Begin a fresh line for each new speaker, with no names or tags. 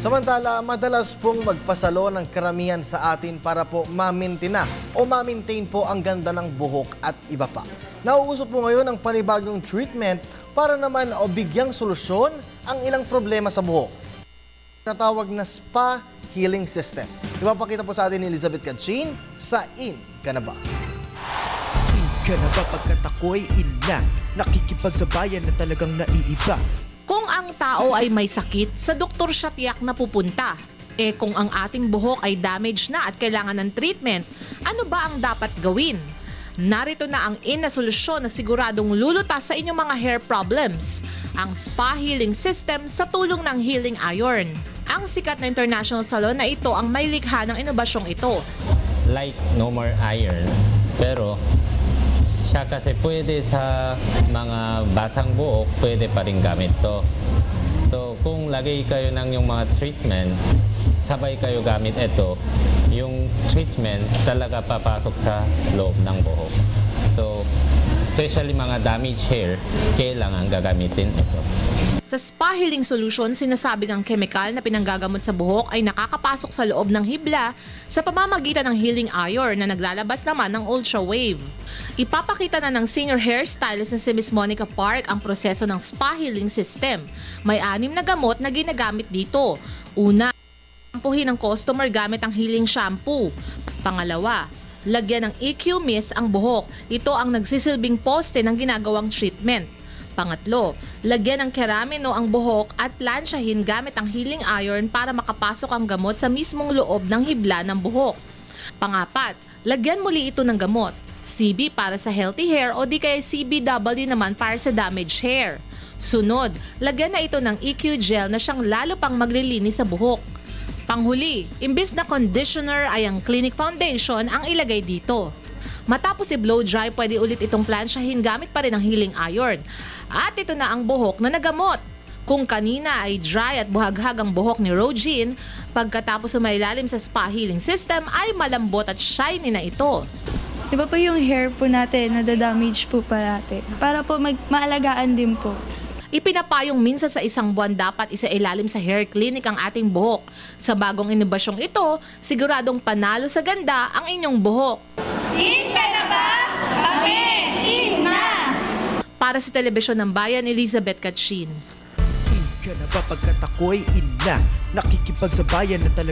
Samantala, madalas pong magpasalo ng karamihan sa atin para po mamintina o mamintain po ang ganda ng buhok at iba pa. Nauusap po ngayon ang panibagong treatment para naman o bigyang solusyon ang ilang problema sa buhok. Natawag na Spa Healing System. Ipapakita po sa atin ni Elizabeth Kachin sa In Ka Na Ba?
Ka na ba pagkat ako'y ina Nakikipagsabayan na talagang naiiba
Kung ang tao ay may sakit, sa doktor siya tiyak na pupunta. Eh kung ang ating buhok ay damaged na at kailangan ng treatment, ano ba ang dapat gawin? Narito na ang ina solusyon na siguradong lulutas sa inyong mga hair problems. Ang Spa Healing System sa tulong ng Healing Iron. Ang sikat na international salon na ito ang may likha ng inobasyong ito.
like no more iron. Pero siya kasi pwede sa mga basang buhok, pwede pa rin gamit to. So kung lagay kayo ng yung mga treatment, sabay kayo gamit ito, yung treatment talaga papasok sa loob ng buhok. So especially mga damaged hair, kailangan gagamitin ito.
Sa Spa Healing Solution, sinasabi ng chemical na pinanggagamot sa buhok ay nakakapasok sa loob ng hibla sa pamamagitan ng healing iron na naglalabas naman ng ultra wave. Ipapakita na ng senior hairstylist na si Miss Monica Park ang proseso ng Spa Healing System. May anim na gamot na ginagamit dito. Una, Sampuhin ng customer gamit ang healing shampoo. Pangalawa, lagyan ng EQ mist ang buhok. Ito ang nagsisilbing poste ng ginagawang treatment. Pangatlo, lagyan ng keramino ang buhok at plansyahin gamit ang healing iron para makapasok ang gamot sa mismong loob ng hibla ng buhok. Pangapat, lagyan muli ito ng gamot. CB para sa healthy hair o di kaya CBW naman para sa damaged hair. Sunod, lagyan na ito ng EQ gel na siyang lalo pang maglilinis sa buhok. Panghuli, imbis na conditioner ay ang Clinic Foundation ang ilagay dito. Matapos i-blow dry, pwede ulit itong plansyahin gamit pa rin ang healing iron. At ito na ang buhok na nagamot. Kung kanina ay dry at buhaghag ang buhok ni Rogin, pagkatapos umailalim sa spa healing system ay malambot at shiny na ito.
Di ba po yung hair po natin, nadadamage po parati. Para po mag maalagaan din po.
Ipinapayong minsan sa isang buwan dapat isa ilalim sa hair clinic ang ating buhok. Sa bagong inobasyong ito, siguradong panalo sa ganda ang inyong buhok. Para sa Telebisyon ng Bayan, Elizabeth Kachin.
Ka na ba pagkat ako'y ina? Nakikipagsabayan na talagang